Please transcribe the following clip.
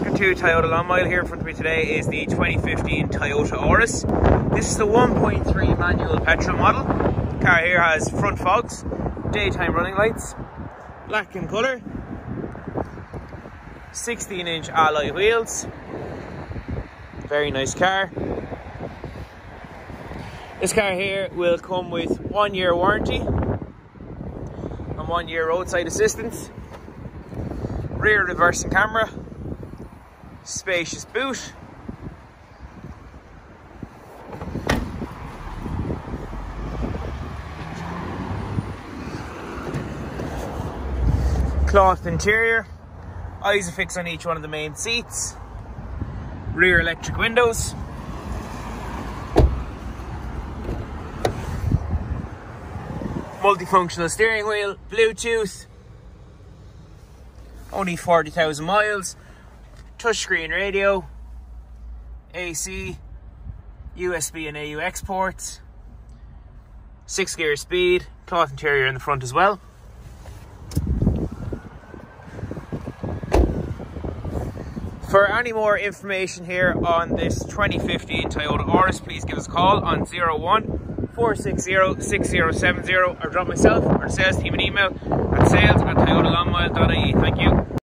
welcome to Toyota Long Mile. Here in front of me today is the 2015 Toyota Auris. This is the 1.3 manual petrol model. The car here has front fogs, daytime running lights, black in colour, 16 inch alloy wheels. Very nice car. This car here will come with one year warranty and one year roadside assistance. Rear reversing camera, spacious boot. Cloth interior, Isofix on each one of the main seats, rear electric windows. Multifunctional steering wheel, Bluetooth, only 40,000 miles, touchscreen radio, AC, USB and AUX ports, 6 gear speed, cloth interior in the front as well. For any more information here on this 2015 Toyota Auris, please give us a call on 01 460 6070 or drop myself or sales team an email at sales at.